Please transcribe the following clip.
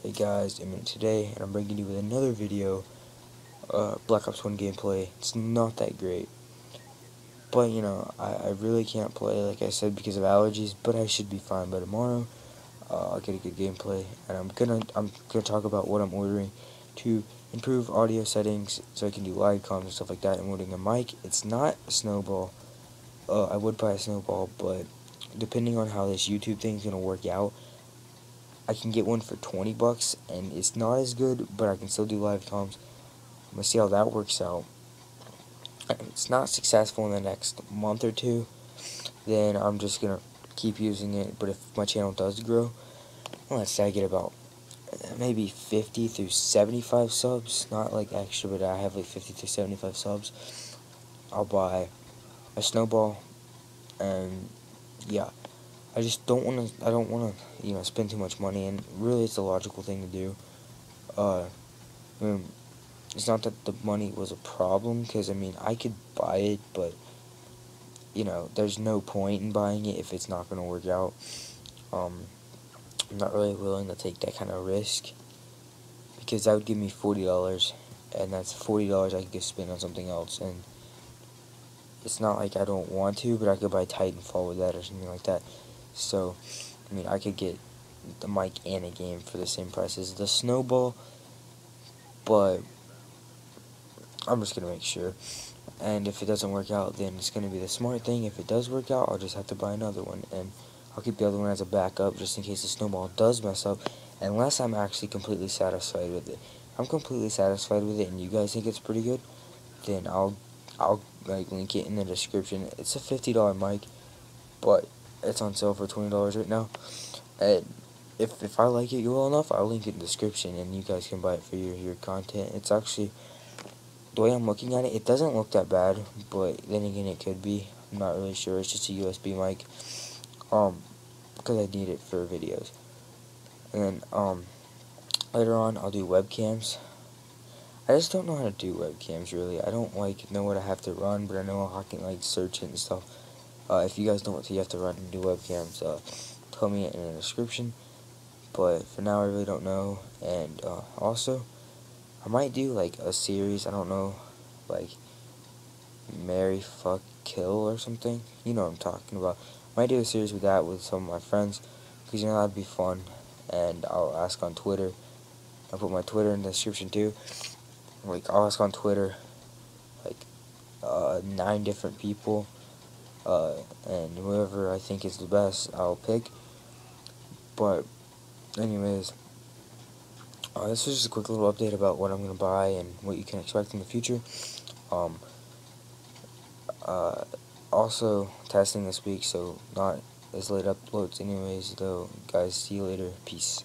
Hey guys, Imminent today, and I'm bringing you with another video, uh, Black Ops 1 gameplay. It's not that great, but you know, I, I really can't play, like I said, because of allergies, but I should be fine by tomorrow. Uh, I'll get a good gameplay, and I'm gonna, I'm gonna talk about what I'm ordering to improve audio settings, so I can do live comms and stuff like that. I'm ordering a mic. It's not a snowball. Uh, I would buy a snowball, but depending on how this YouTube thing's gonna work out, I can get one for 20 bucks, and it's not as good, but I can still do live comms. I'm gonna see how that works out. If it's not successful in the next month or two, then I'm just gonna keep using it. But if my channel does grow, let's say I get about uh, maybe 50 through 75 subs, not like extra, but I have like 50 to 75 subs. I'll buy a snowball, and yeah. I just don't want to. I don't want to, you know, spend too much money. And really, it's a logical thing to do. Uh, I mean, it's not that the money was a problem, because I mean, I could buy it, but you know, there's no point in buying it if it's not going to work out. Um, I'm not really willing to take that kind of risk because that would give me forty dollars, and that's forty dollars I could spend on something else, and it's not like I don't want to, but I could buy Titanfall with that or something like that. So, I mean, I could get the mic and a game for the same price as the Snowball, but I'm just to make sure. And if it doesn't work out, then it's to be the smart thing. If it does work out, I'll just have to buy another one. And I'll keep the other one as a backup just in case the Snowball does mess up, unless I'm actually completely satisfied with it. I'm completely satisfied with it and you guys think it's pretty good, then I'll I'll like link it in the description. It's a $50 mic, but it's on sale for $20 right now. And if, if I like it well enough, I'll link it in the description and you guys can buy it for your, your content. It's actually, the way I'm looking at it, it doesn't look that bad, but then again it could be. I'm not really sure. It's just a USB mic. Um, because I need it for videos. And then, um, later on I'll do webcams. I just don't know how to do webcams really. I don't like know what I have to run, but I know I can like search it and stuff. Uh, if you guys don't want to, you have to run do webcams, uh, tell me in the description. But for now, I really don't know. And uh, also, I might do like a series. I don't know, like Marry, Fuck, Kill or something. You know what I'm talking about. I might do a series with that with some of my friends because you know that'd be fun. And I'll ask on Twitter. I'll put my Twitter in the description too. Like I'll ask on Twitter, like uh, nine different people uh, and whoever I think is the best, I'll pick. But, anyways, uh, this is just a quick little update about what I'm going to buy and what you can expect in the future. Um, uh, also, testing this week, so not as late uploads anyways, though. Guys, see you later. Peace.